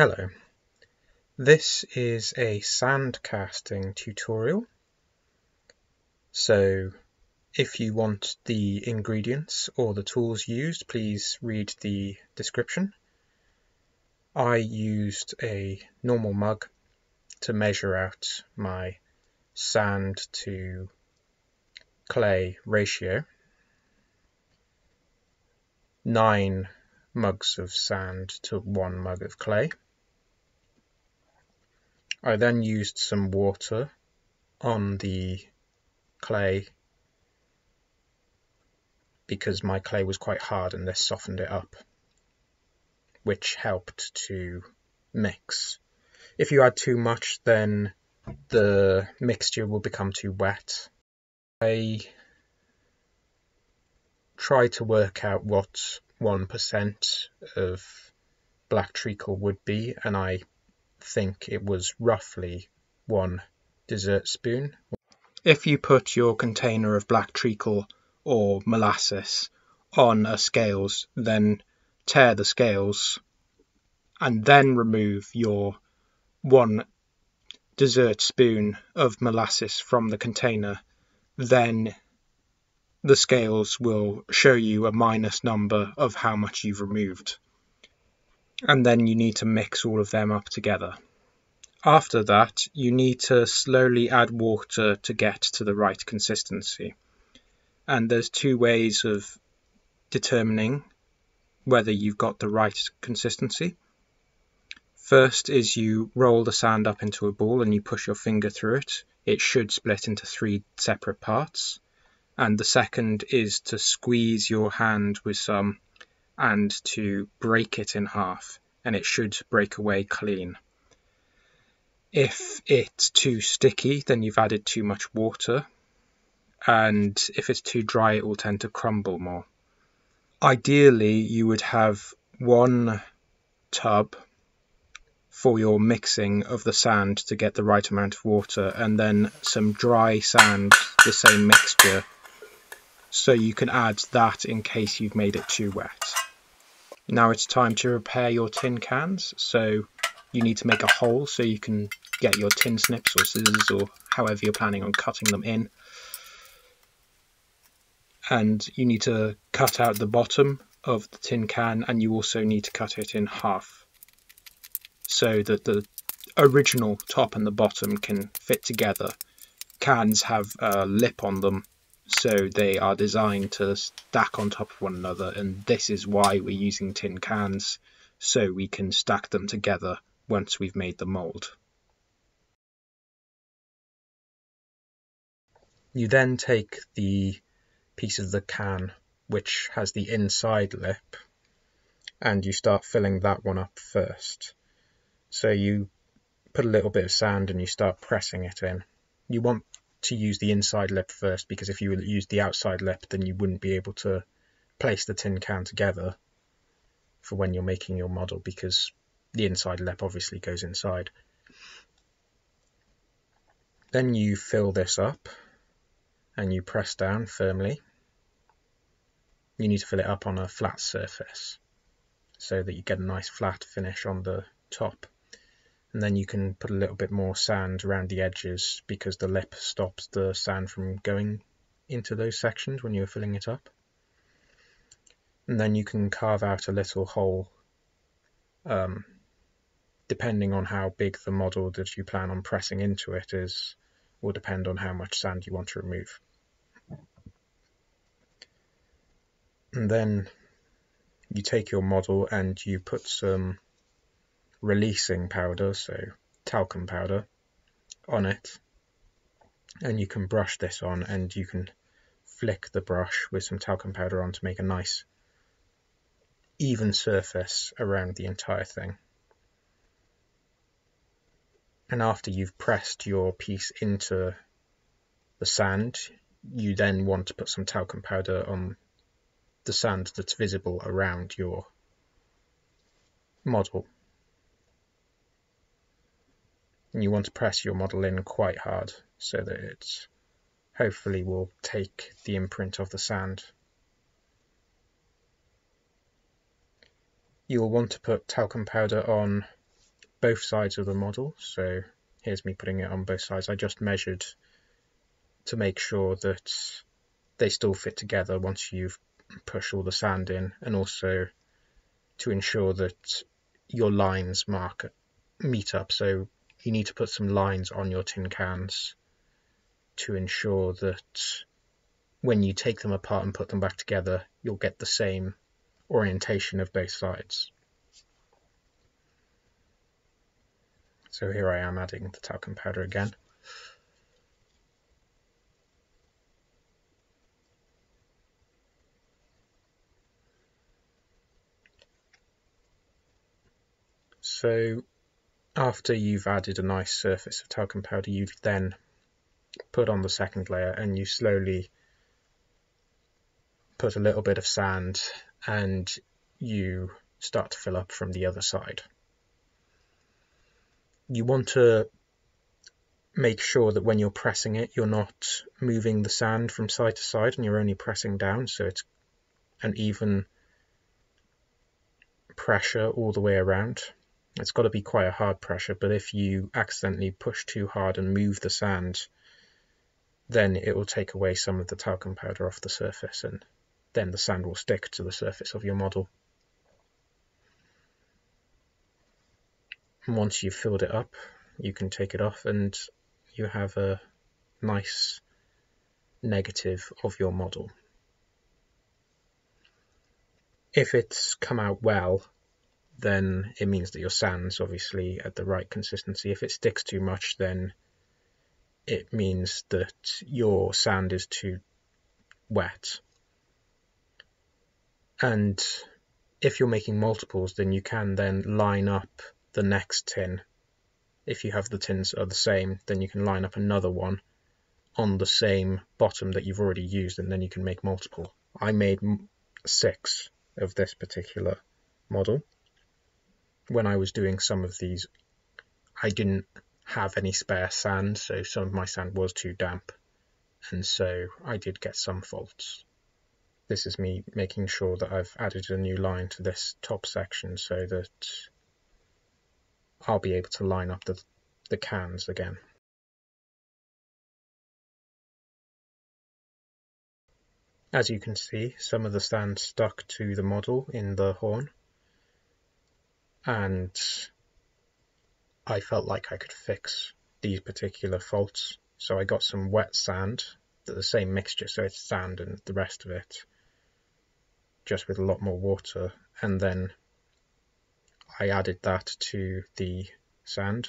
Hello, this is a sand casting tutorial. So if you want the ingredients or the tools used, please read the description. I used a normal mug to measure out my sand to clay ratio. Nine mugs of sand to one mug of clay. I then used some water on the clay because my clay was quite hard and this softened it up, which helped to mix. If you add too much, then the mixture will become too wet. I tried to work out what 1% of black treacle would be, and I think it was roughly one dessert spoon. If you put your container of black treacle or molasses on a scales, then tare the scales and then remove your one dessert spoon of molasses from the container, then the scales will show you a minus number of how much you've removed and then you need to mix all of them up together. After that, you need to slowly add water to get to the right consistency. And there's two ways of determining whether you've got the right consistency. First is you roll the sand up into a ball and you push your finger through it. It should split into three separate parts. And the second is to squeeze your hand with some and to break it in half and it should break away clean. If it's too sticky, then you've added too much water, and if it's too dry, it will tend to crumble more. Ideally, you would have one tub for your mixing of the sand to get the right amount of water, and then some dry sand, the same mixture, so you can add that in case you've made it too wet. Now it's time to repair your tin cans. So you need to make a hole so you can get your tin snips or scissors or however you're planning on cutting them in. And you need to cut out the bottom of the tin can and you also need to cut it in half so that the original top and the bottom can fit together. Cans have a lip on them so they are designed to stack on top of one another and this is why we're using tin cans so we can stack them together once we've made the mold. You then take the piece of the can which has the inside lip and you start filling that one up first. So you put a little bit of sand and you start pressing it in. You want to use the inside lip first because if you use the outside lip then you wouldn't be able to place the tin can together for when you're making your model because the inside lip obviously goes inside. Then you fill this up and you press down firmly. You need to fill it up on a flat surface so that you get a nice flat finish on the top and then you can put a little bit more sand around the edges because the lip stops the sand from going into those sections when you're filling it up. And then you can carve out a little hole um, depending on how big the model that you plan on pressing into it is will depend on how much sand you want to remove. And then you take your model and you put some releasing powder, so talcum powder, on it. And you can brush this on and you can flick the brush with some talcum powder on to make a nice even surface around the entire thing. And after you've pressed your piece into the sand, you then want to put some talcum powder on the sand that's visible around your model and you want to press your model in quite hard so that it hopefully will take the imprint of the sand. You'll want to put talcum powder on both sides of the model. So here's me putting it on both sides. I just measured to make sure that they still fit together once you've pushed all the sand in and also to ensure that your lines mark meet up. So you need to put some lines on your tin cans to ensure that when you take them apart and put them back together, you'll get the same orientation of both sides. So here I am adding the talcum powder again. So after you've added a nice surface of talcum powder, you then put on the second layer and you slowly put a little bit of sand and you start to fill up from the other side. You want to make sure that when you're pressing it, you're not moving the sand from side to side and you're only pressing down so it's an even pressure all the way around. It's got to be quite a hard pressure, but if you accidentally push too hard and move the sand, then it will take away some of the talcum powder off the surface and then the sand will stick to the surface of your model. And once you've filled it up, you can take it off and you have a nice negative of your model. If it's come out well, then it means that your sand's obviously at the right consistency. If it sticks too much, then it means that your sand is too wet. And if you're making multiples, then you can then line up the next tin. If you have the tins are the same, then you can line up another one on the same bottom that you've already used, and then you can make multiple. I made six of this particular model when I was doing some of these, I didn't have any spare sand, so some of my sand was too damp, and so I did get some faults. This is me making sure that I've added a new line to this top section so that I'll be able to line up the, the cans again. As you can see, some of the sand stuck to the model in the horn and I felt like I could fix these particular faults. So I got some wet sand, the same mixture, so it's sand and the rest of it, just with a lot more water, and then I added that to the sand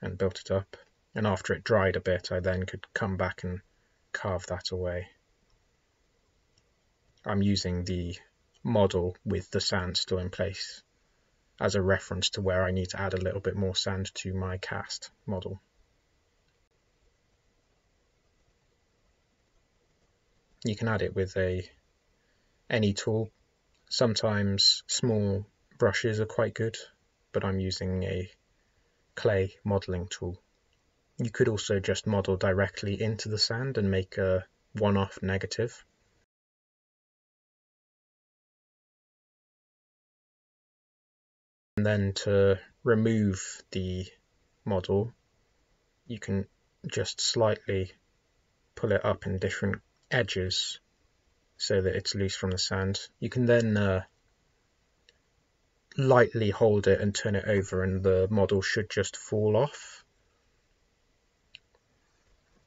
and built it up. And after it dried a bit, I then could come back and carve that away. I'm using the model with the sand still in place as a reference to where I need to add a little bit more sand to my cast model. You can add it with a any tool. Sometimes small brushes are quite good, but I'm using a clay modeling tool. You could also just model directly into the sand and make a one-off negative. And then to remove the model, you can just slightly pull it up in different edges so that it's loose from the sand. You can then uh, lightly hold it and turn it over and the model should just fall off.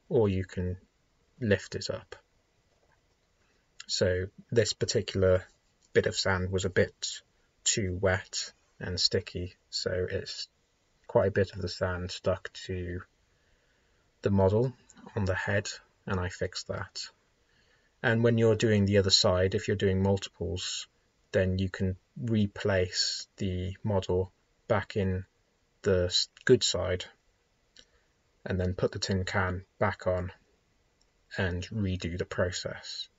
Or you can lift it up. So this particular bit of sand was a bit too wet and sticky, so it's quite a bit of the sand stuck to the model on the head, and I fixed that. And when you're doing the other side, if you're doing multiples, then you can replace the model back in the good side and then put the tin can back on and redo the process.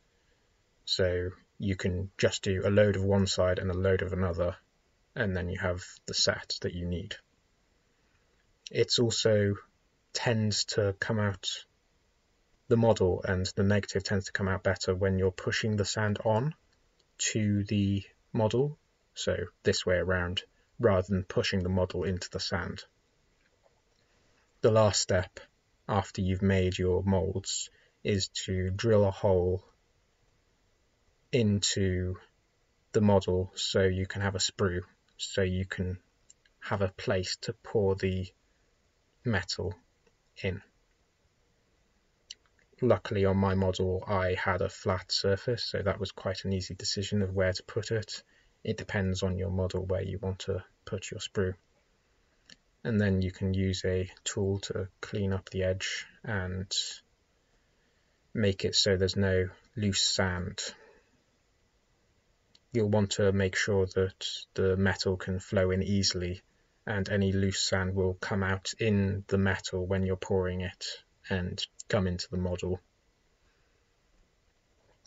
So you can just do a load of one side and a load of another and then you have the set that you need. It's also tends to come out the model and the negative tends to come out better when you're pushing the sand on to the model so this way around rather than pushing the model into the sand. The last step after you've made your molds is to drill a hole into the model so you can have a sprue, so you can have a place to pour the metal in. Luckily on my model I had a flat surface so that was quite an easy decision of where to put it. It depends on your model where you want to put your sprue. And then you can use a tool to clean up the edge and make it so there's no loose sand. You'll want to make sure that the metal can flow in easily and any loose sand will come out in the metal when you're pouring it and come into the model.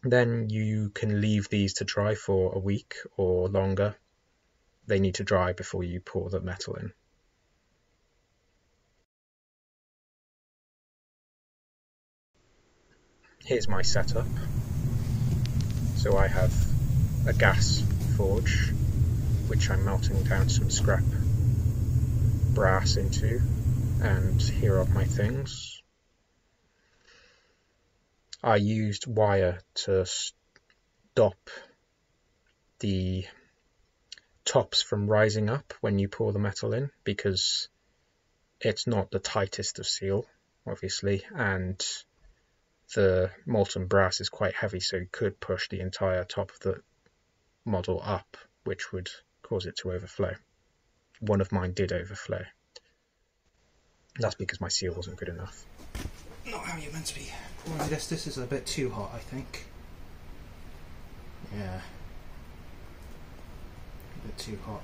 Then you can leave these to dry for a week or longer. They need to dry before you pour the metal in. Here's my setup. So I have a gas forge which I'm melting down some scrap brass into and here are my things. I used wire to stop the tops from rising up when you pour the metal in because it's not the tightest of seal obviously and the molten brass is quite heavy so you could push the entire top of the model up which would cause it to overflow. One of mine did overflow. That's because my seal wasn't good enough. Not how you're meant to be pouring this. This is a bit too hot, I think. Yeah. A bit too hot.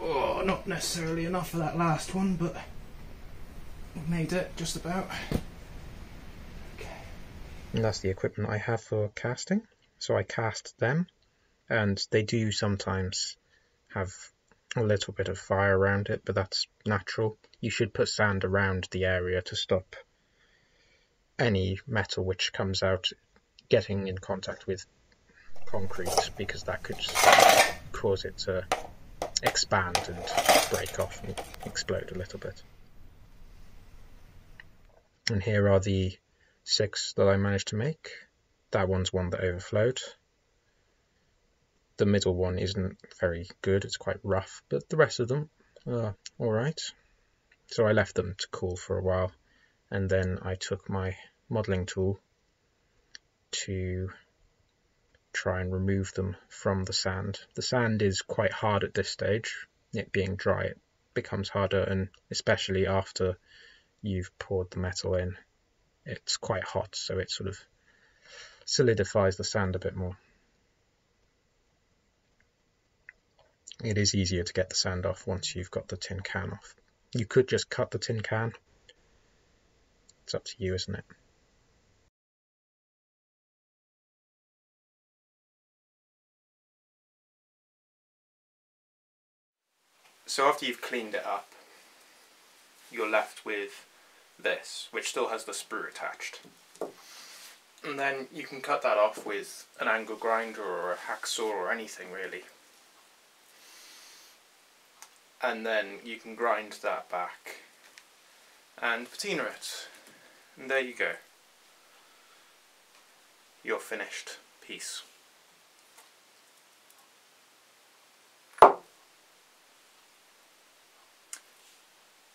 Oh, not necessarily enough for that last one, but made it just about. Okay. And that's the equipment I have for casting. So I cast them, and they do sometimes have a little bit of fire around it, but that's natural. You should put sand around the area to stop any metal which comes out getting in contact with concrete because that could cause it to expand and break off and explode a little bit. And here are the six that I managed to make. That one's one that overflowed. The middle one isn't very good, it's quite rough, but the rest of them are alright. So I left them to cool for a while, and then I took my modelling tool to try and remove them from the sand. The sand is quite hard at this stage, it being dry it becomes harder and especially after you've poured the metal in it's quite hot so it sort of solidifies the sand a bit more. It is easier to get the sand off once you've got the tin can off. You could just cut the tin can. It's up to you, isn't it? So after you've cleaned it up, you're left with this, which still has the sprue attached. And then you can cut that off with an angle grinder or a hacksaw or anything really. And then you can grind that back and patina it. And there you go. Your finished piece.